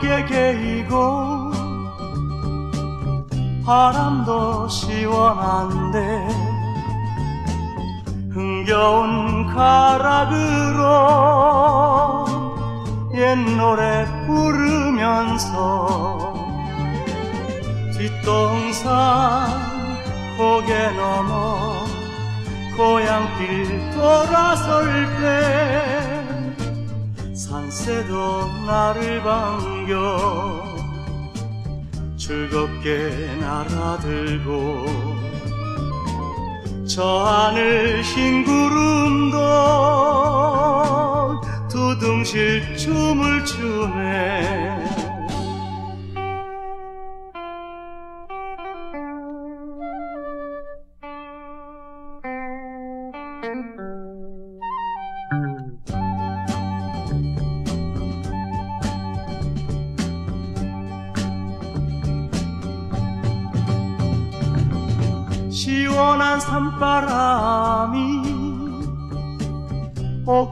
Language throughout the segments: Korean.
맑게 개이고 바람도 시원한데 흥겨운 가락으로 옛 노래 부르면서 뒷동산 고개 넘어 고향길 돌아설 때 산새도 나를 반겨 즐겁게 날아들고 저 하늘 흰 구름도 두둥실 춤을 추네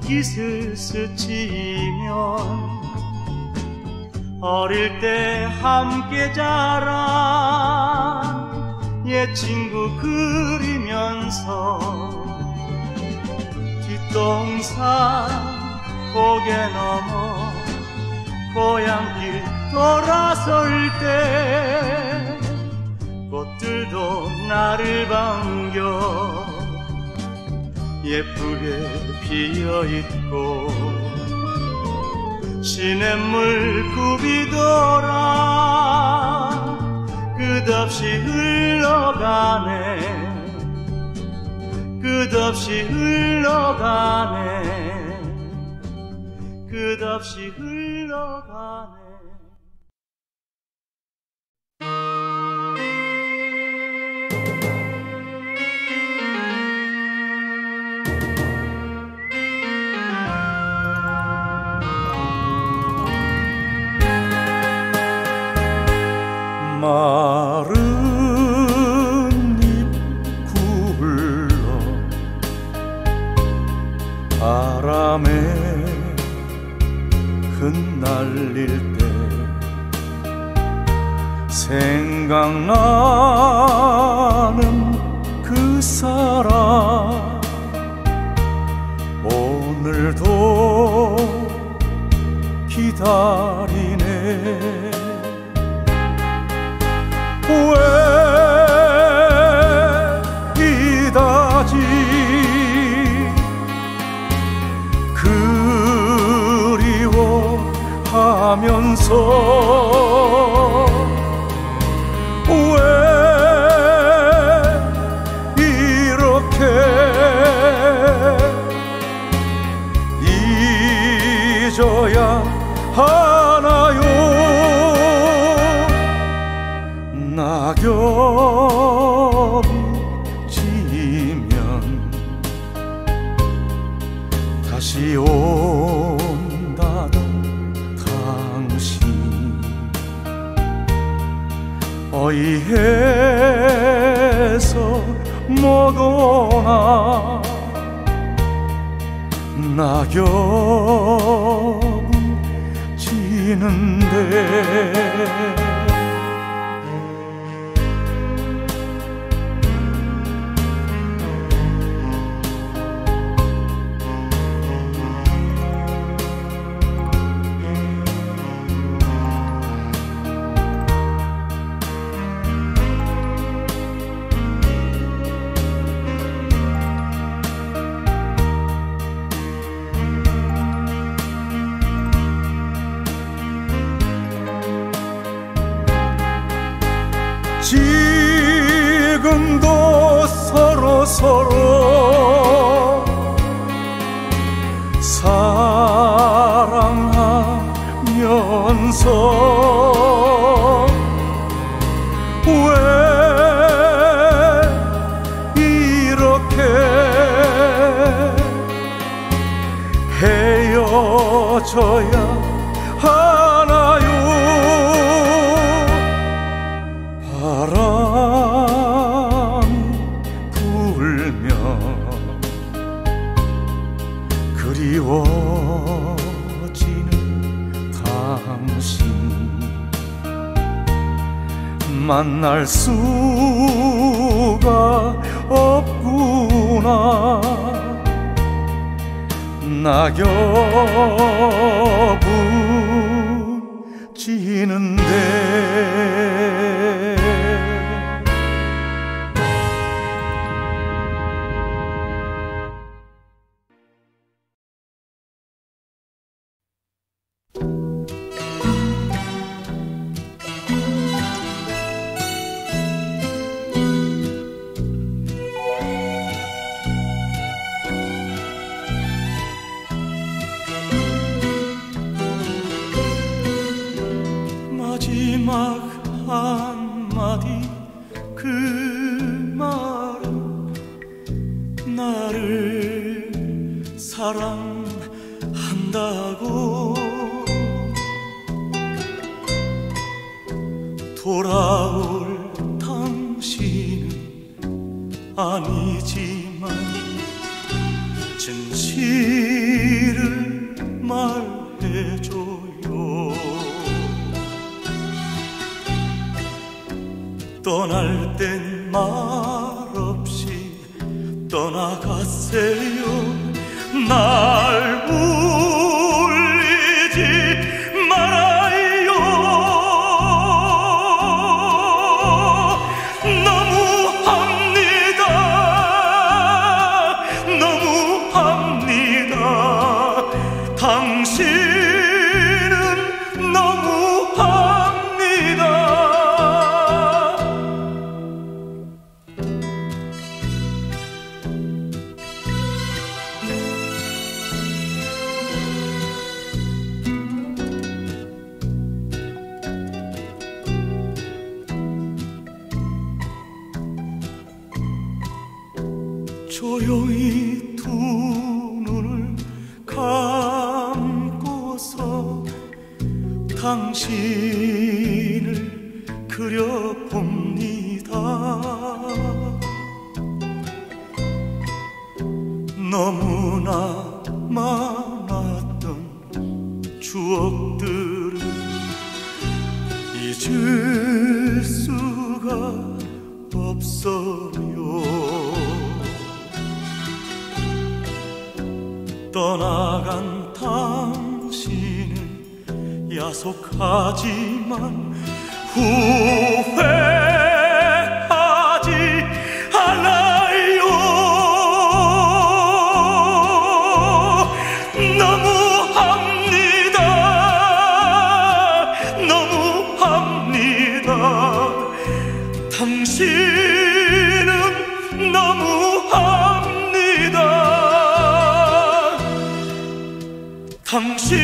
옷깃을 스치면 어릴 때 함께 자란 옛 친구 그리면서 뒷동산 고개 넘어 고향길 돌아설 때 꽃들도 나를 반겨 예쁘게 피어 있고 시냇물 굽이 돌아 끝없이 흘러가네. 끝없이 흘러가네. 끝없이 흘러가네 사 만날 수가 없구나. 낙엽 바라볼 당신은 아니지만 진심 당신은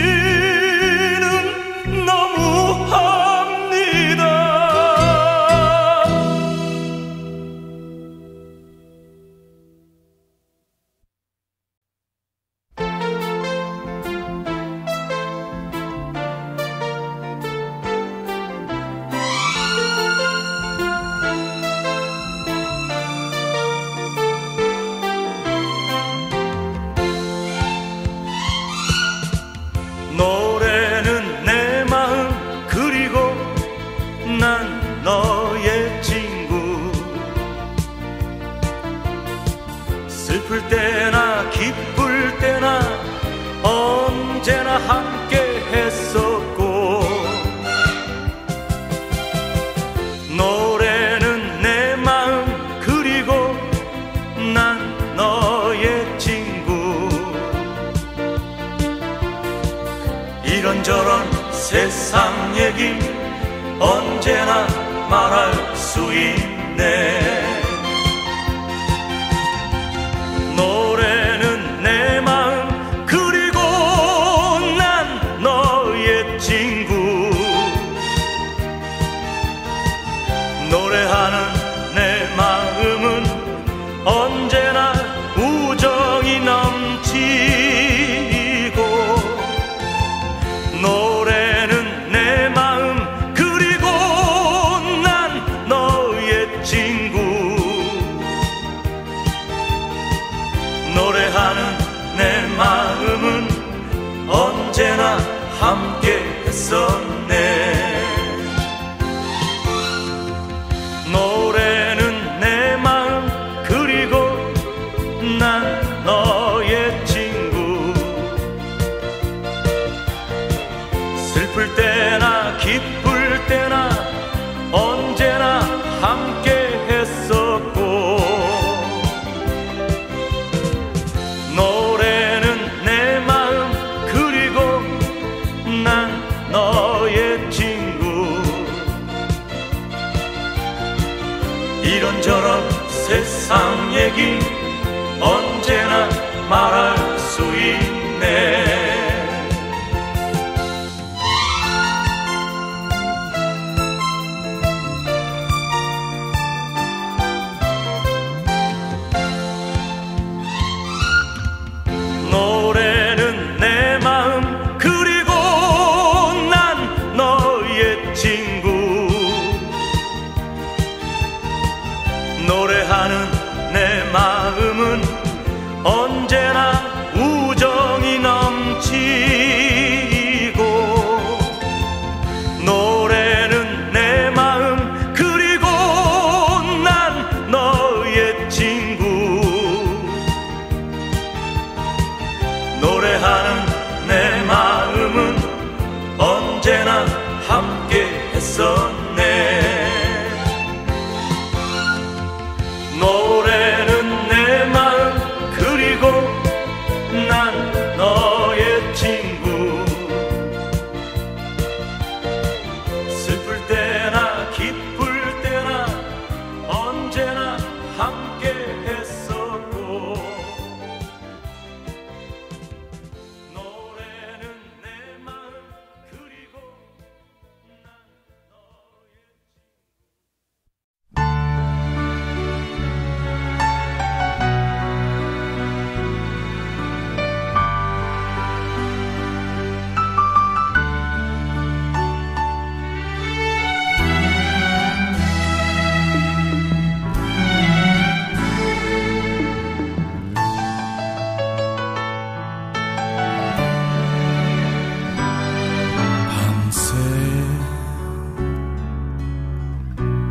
너무 하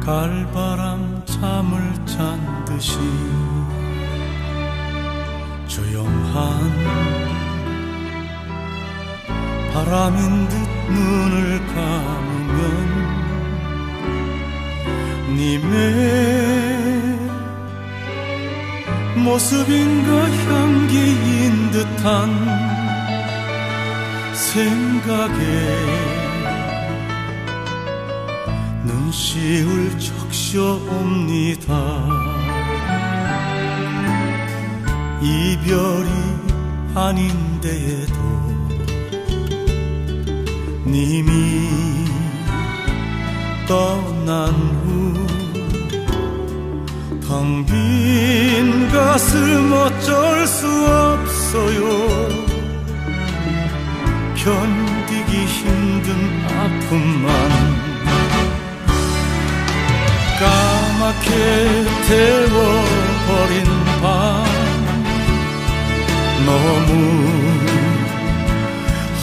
갈바람 잠을 잔 듯이 조용한 바람인 듯 눈을 감으면 님의 모습인가 향기인 듯한 생각에 눈시울 적셔옵니다. 이별이 아닌데도 님이 떠난 후 텅 빈 가슴 어쩔 수 없어요. 견디기 힘든 아픔만 까맣게 태워버린 밤. 너무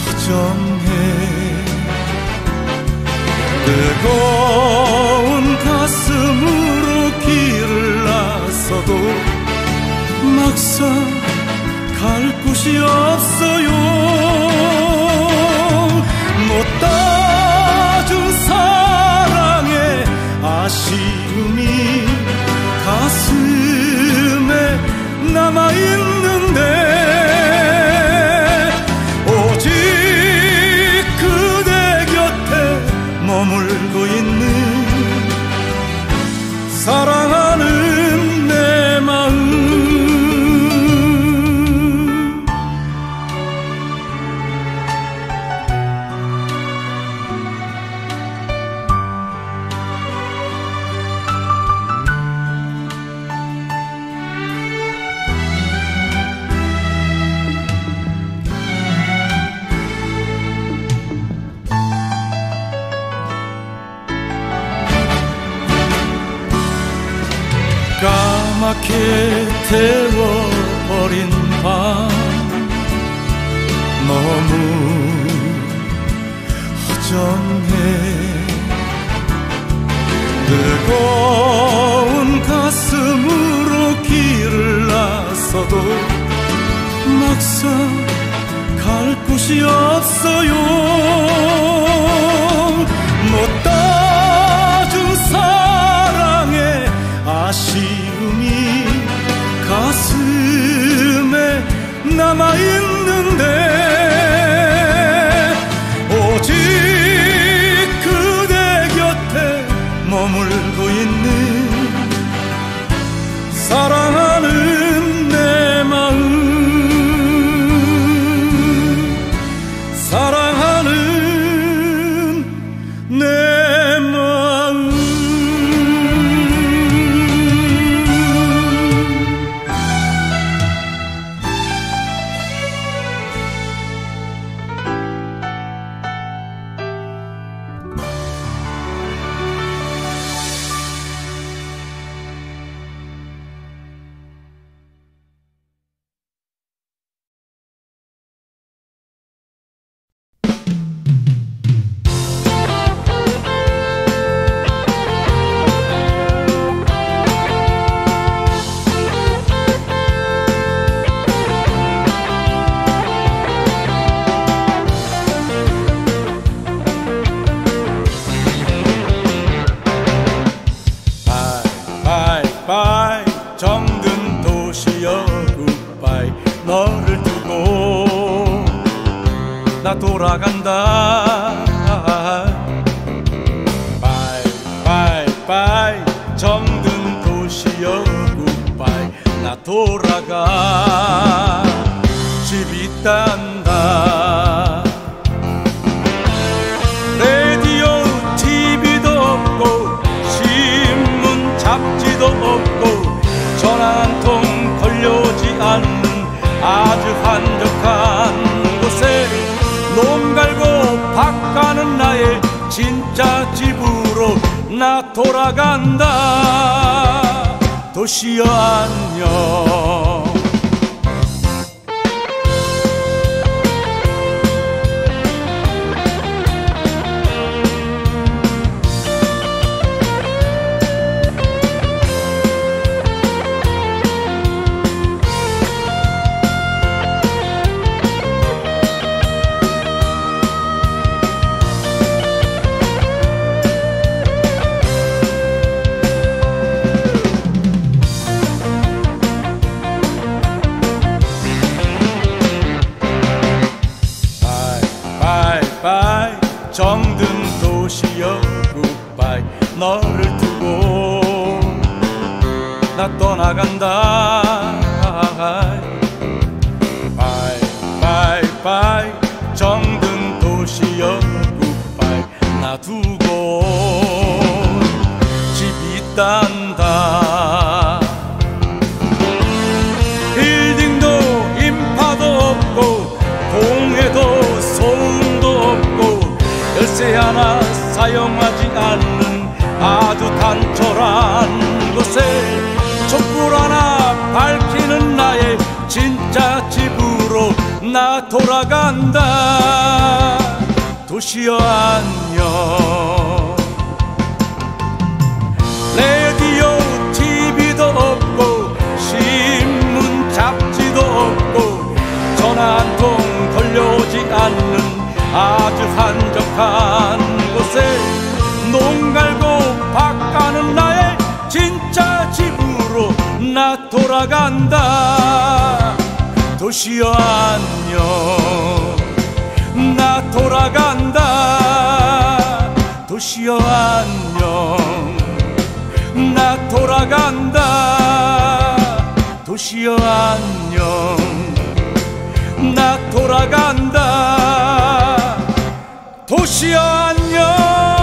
허전해. 뜨거운 가슴으로 길을 나서도 막상 갈 곳이 없어요. 못따 아쉬움이 가슴에 남아있는데 태워버린 밤 너무 허전해. 뜨거운 가슴으로 길을 나서도 막상 갈 곳이 없어요 남아 나 돌아간다. 바이 바이 바이. 정든 도시여 굿바이. 나 돌아가. 집 있단다 진짜 집으로 나 돌아간다. 도시여 안녕 나 떠나간다 돌아간다. 도시여 안녕. 라디오 TV도 없고 신문 잡지도 없고 전화 한 통 걸려오지 않는 아주 한적한 곳에 농 갈고 박 가는 나의 진짜 집으로 나 돌아간다 도시여 안녕. 나 돌아간다. 도시여 안녕. 나 돌아간다. 도시여 안녕. 나 돌아간다. 도시여 안녕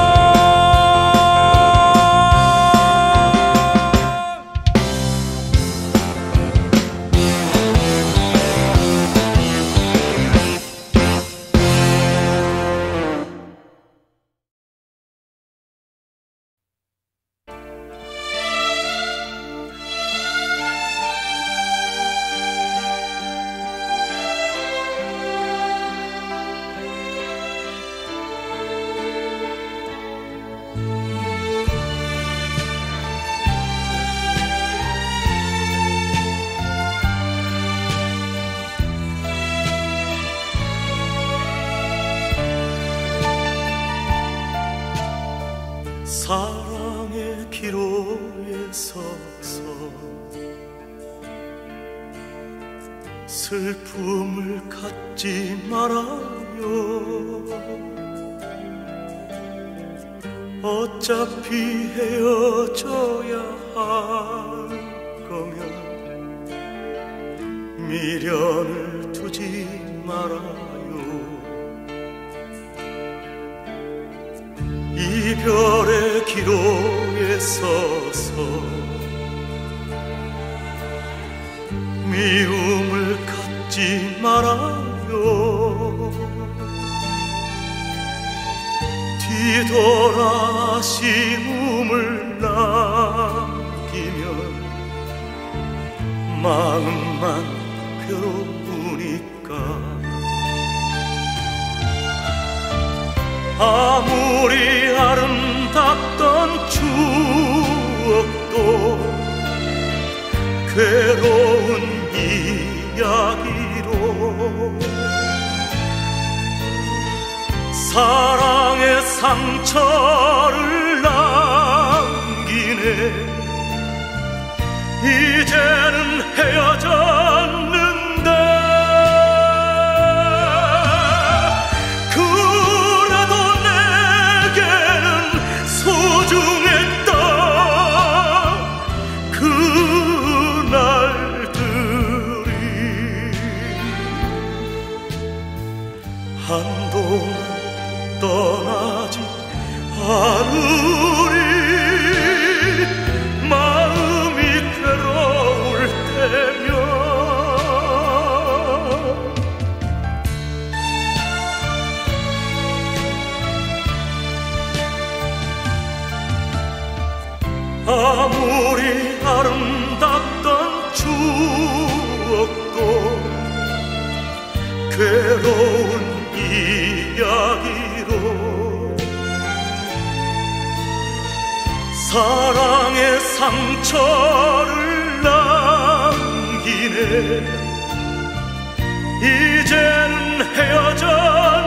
아쉬움을 남기면 마음만 괴로우니까. 아무리 아름답던 추억도 괴로운 이야기로 사랑의 상처를 남기네. 이제는 헤어졌는 아름답던 추억도 괴로운 이야기로 사랑의 상처를 남기네. 이제는 헤어졌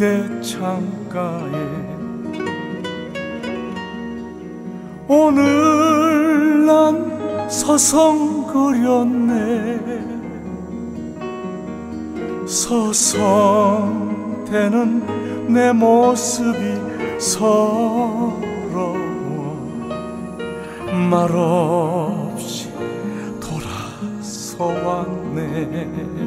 그대 창가에 오늘 난 서성거렸네. 서성대는 내 모습이 서러워 말없이 돌아서 왔네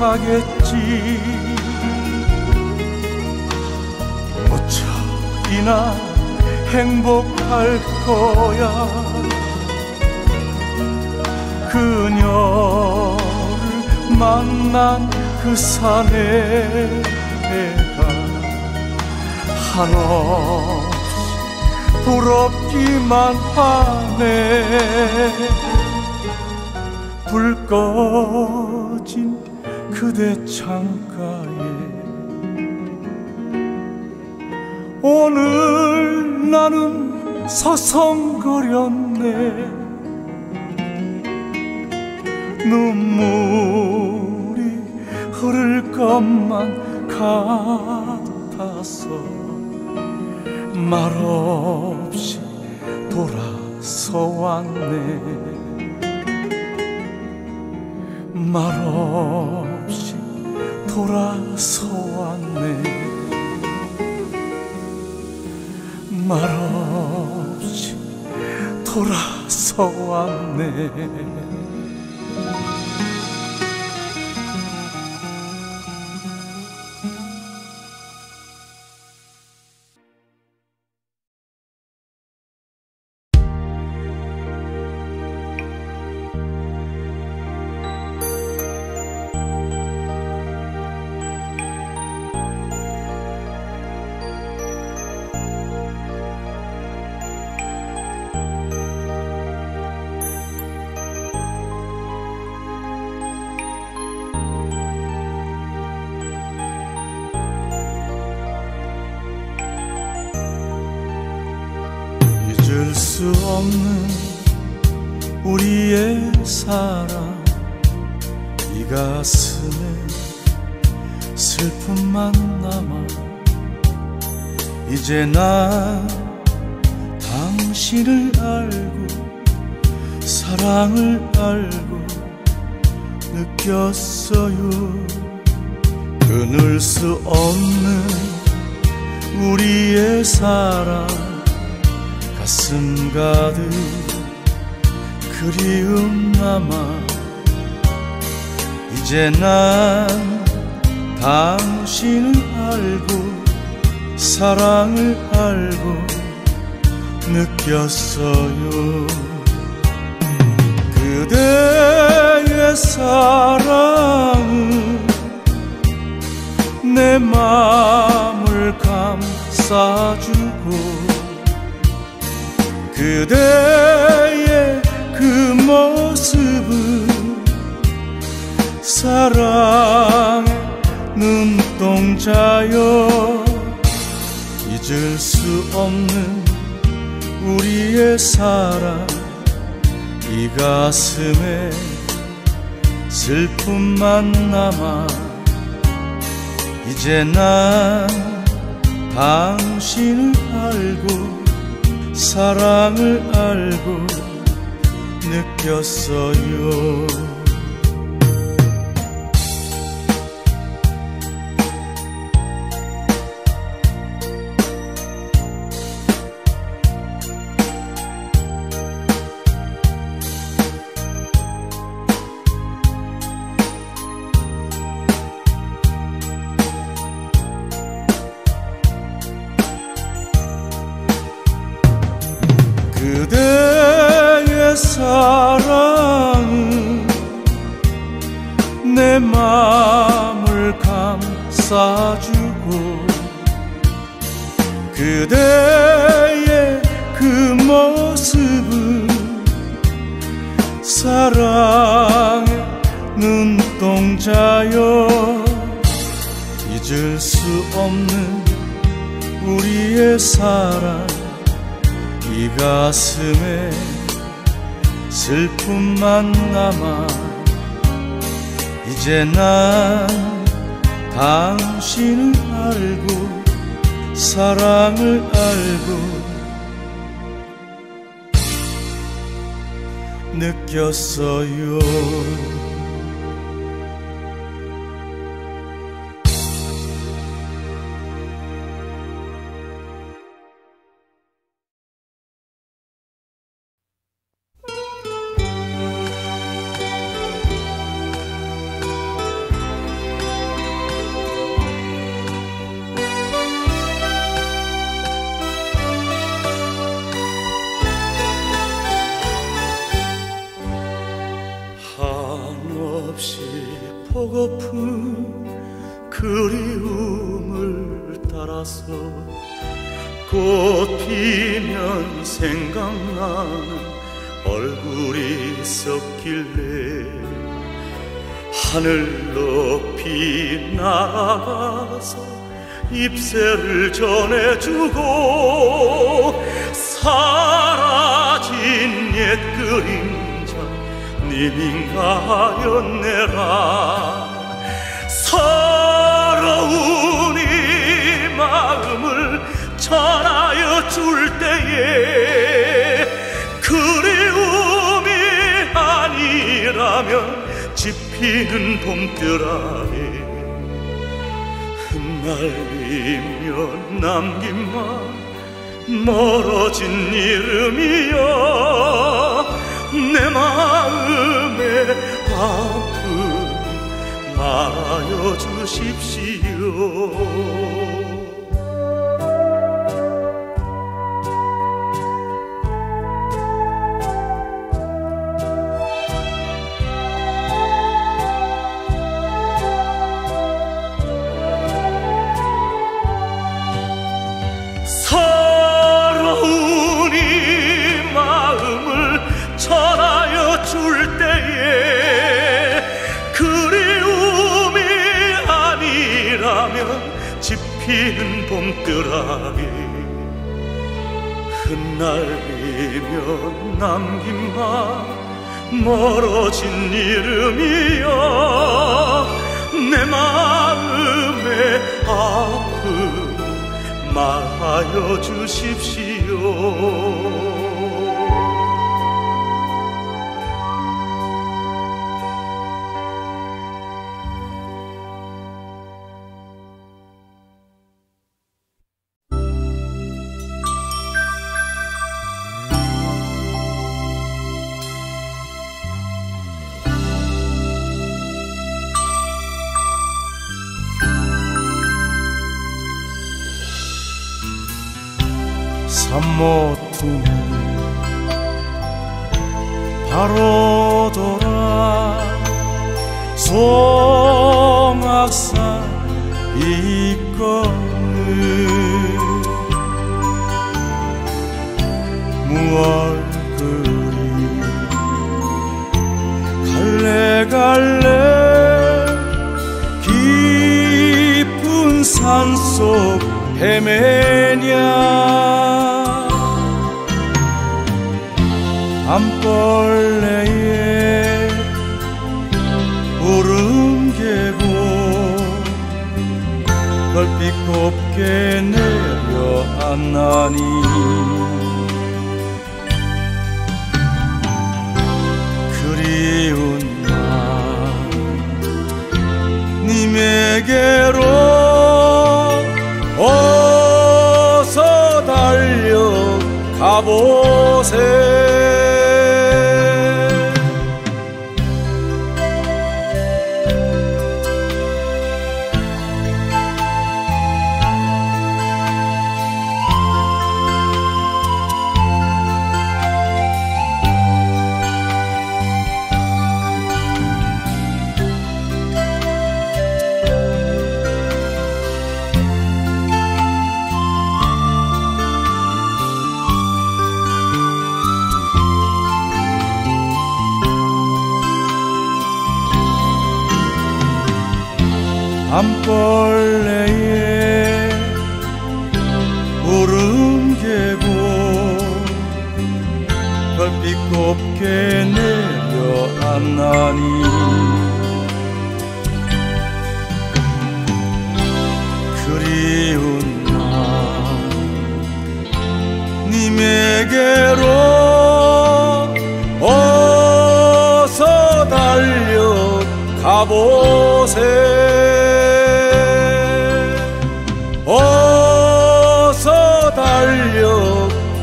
하겠지. 무척이나 행복할 거야. 그녀를 만난 그 사내가 한없이 부럽기만 하네. 불 꺼진 그대 창가에 오늘 나는 서성거렸네. 눈물이 흐를 것만 같아서 말없이 돌아서 왔네 없이 돌아서 왔네. 말없이 돌아서 왔네 우리의 사랑 이 가슴에 슬픔만 남아 이제 난 당신을 알고 사랑을 알고 느꼈어요 그리움을 따라서 꽃 피면 생각나는 얼굴이 섰길래? 하늘 높이 날아가서 잎새를 전해주고 사라진 옛 그림자 님인가 하였네라 마음을 전하여 줄 때에 그리움이 아니라면 지피는 봄들아에 흩날리며 남긴 말 멀어진 이름이여 내 마음에 아픔 말하여 주십시오 봄뜰하게 흩날리며 남긴 말 멀어진 이름이여 내 마음의 아픔 말하여 주십시오 모퉁이 바로 돌아 송악산 이거는 무얼 그리 갈래갈래 깊은 산속 헤매냐 밤벌레에 울음 개고 별빛 곱게 내려앉나니 그리운 날 님에게로 어서 달려가보세 벌레에 울음 개고 별빛 곱게 내려앉나니 그리운 날 님에게로 어서 달려가보세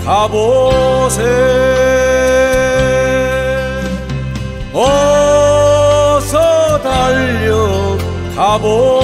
가보세. 어서 달려 가보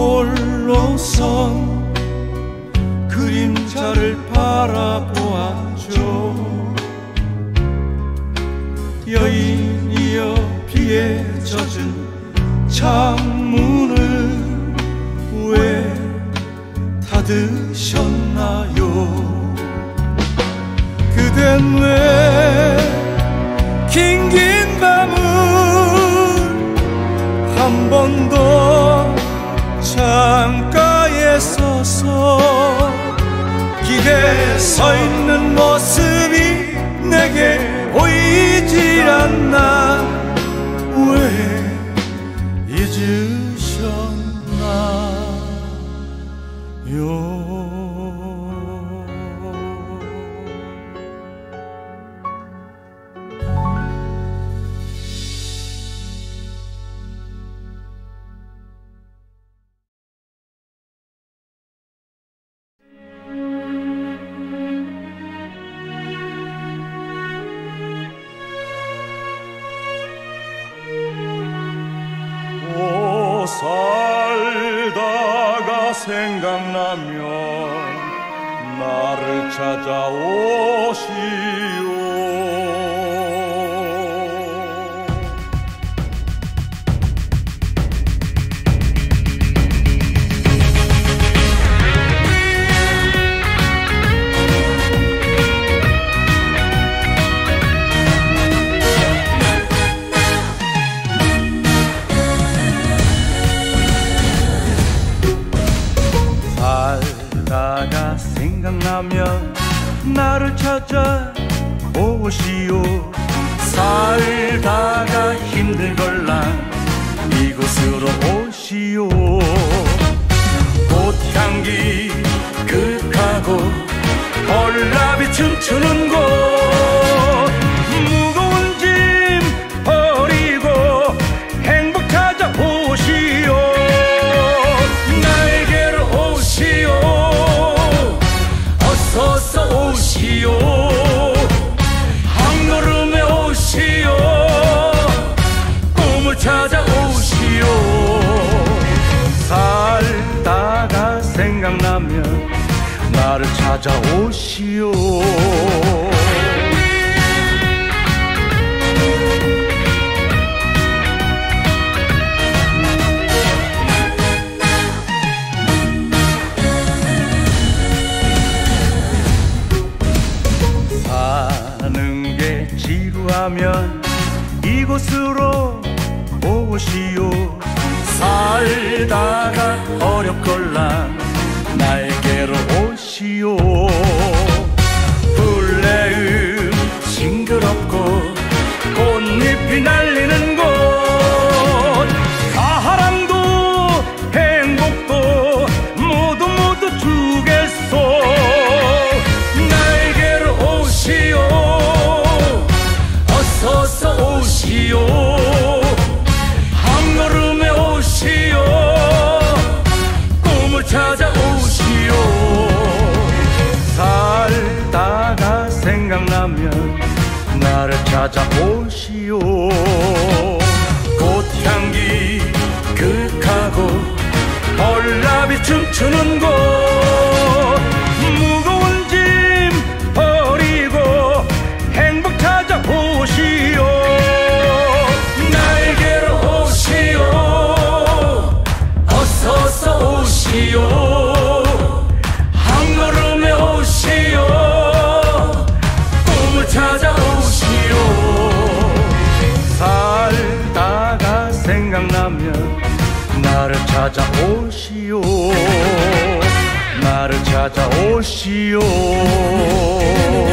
홀로선 그림자를 바라보았죠. 여인이여 피에 젖은 창문을 왜 닫으셨나요? 그댄 왜 긴긴 밤을 한 번도 창가에 서서 기대에 서 있는 모습이 내게 보이지 않나. 왜 이제 哟方をしよう。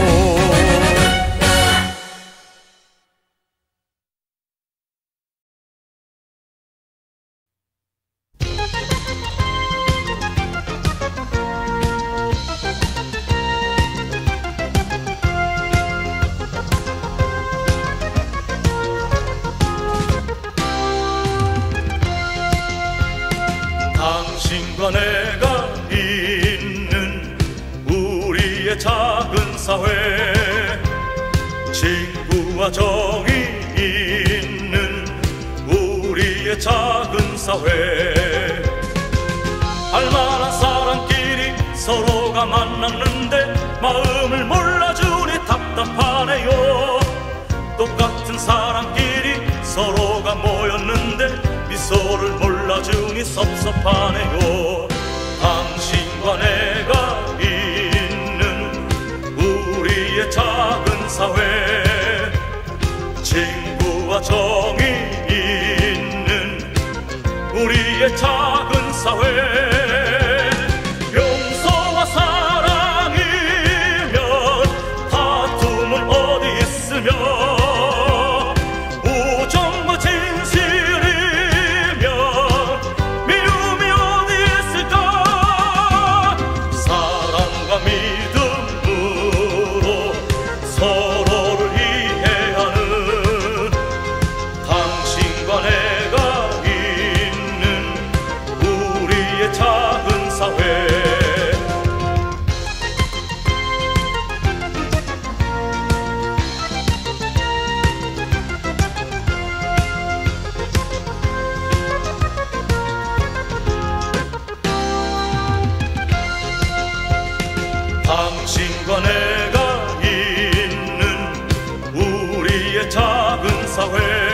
away.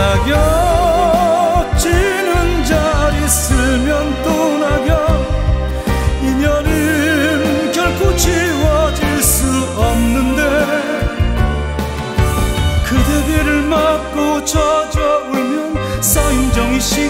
心。 지는 잘 있으면 떠나겨 인연은 결코 지워질 수 없는데 그대비를 맞고 젖어 울면 쌓인 정이 심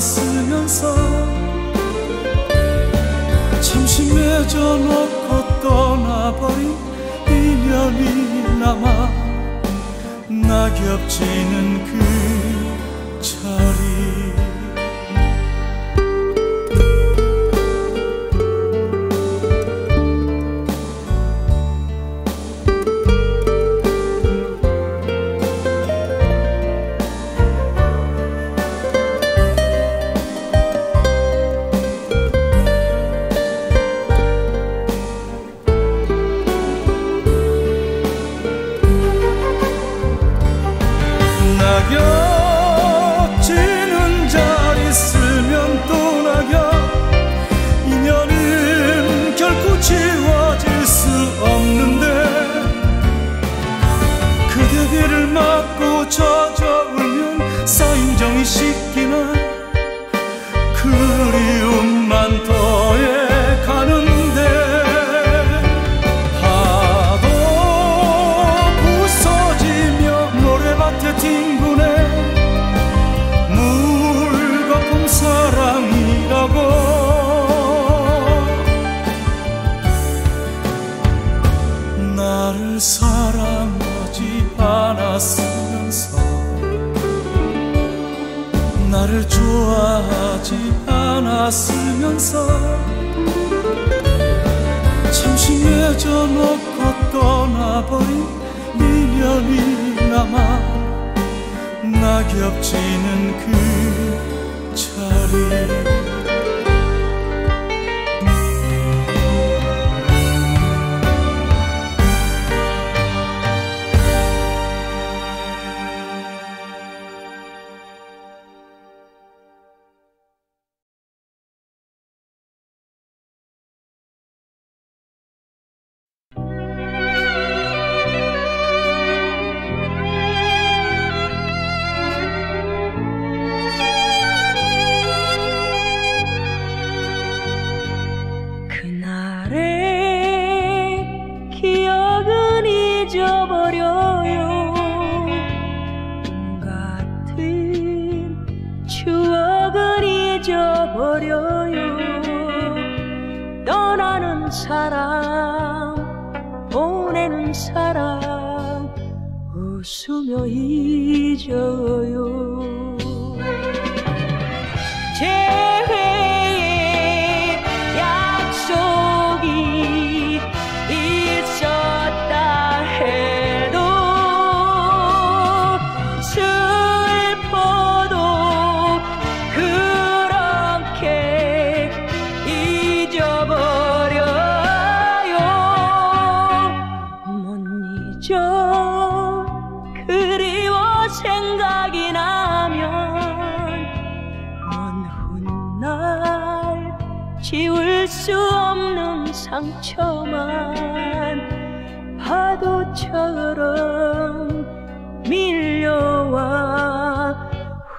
쓰면서 잠시 맺어놓고 떠나버린 인연이 남아 낙엽 지는 그 가버린 1년이 남아 낙엽 지는 그 자리. 파도처럼 밀려와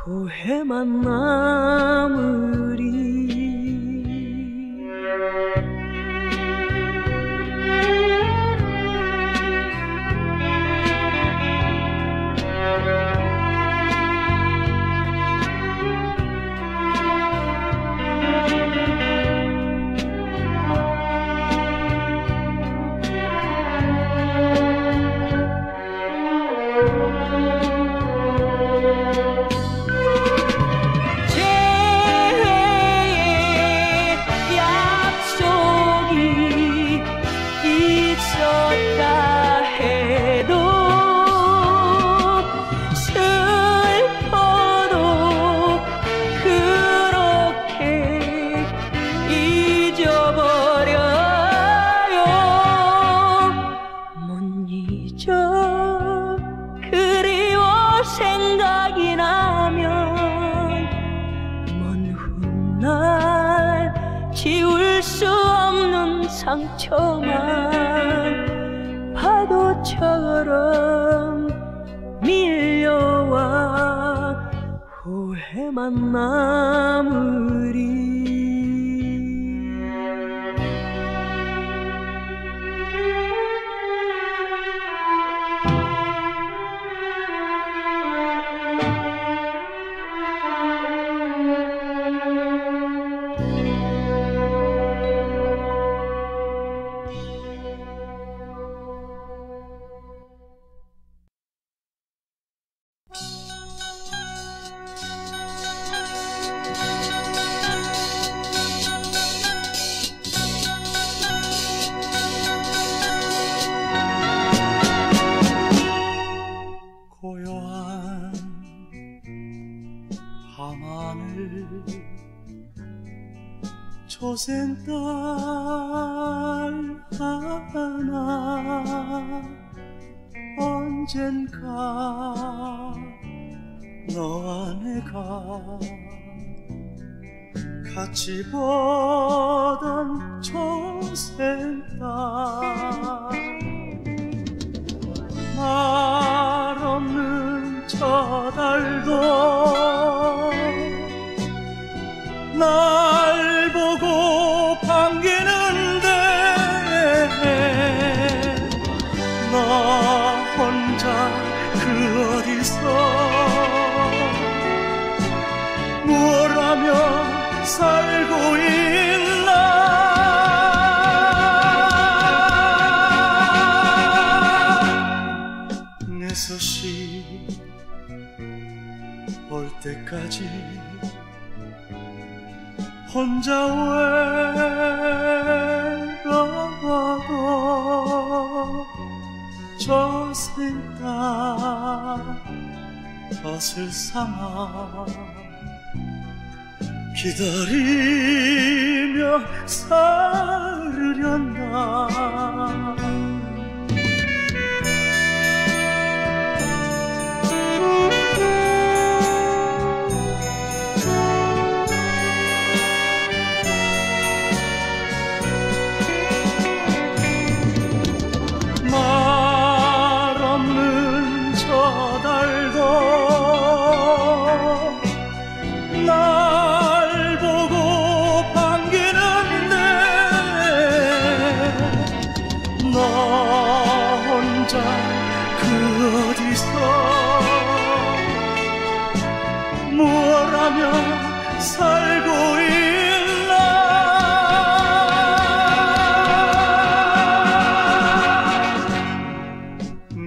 후회만 남으리 만남을 조센딸 하나 언젠가 너와 내가 같이 보던 조센딸. 말 없는 저 달도 날 보고 반기는데 나 혼자 그 어디서? 무엇하며 살고 있 혼자 외로워도 저 생각 것을 삼아 기다리며 살으련다.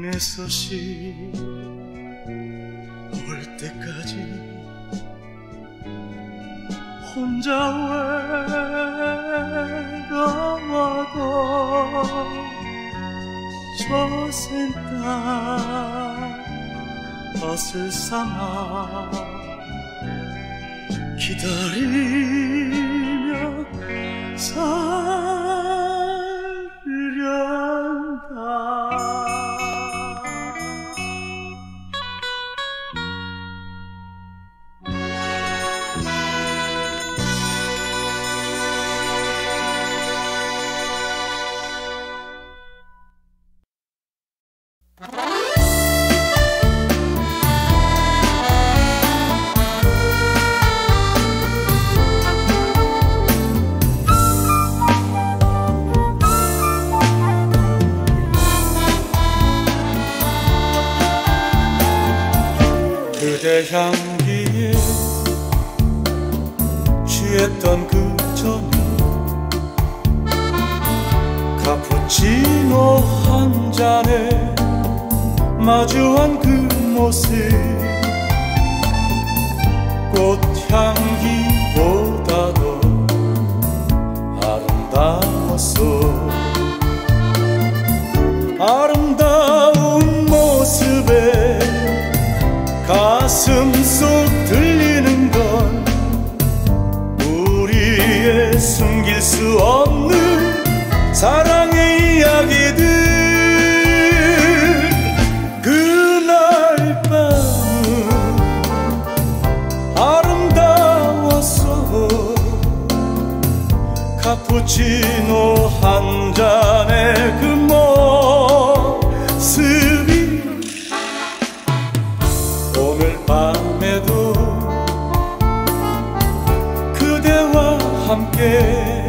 내 소식 올 때까지 혼자 외로워도 저센 땅 벗을 삼아 기다리며 살련다. viajam 함께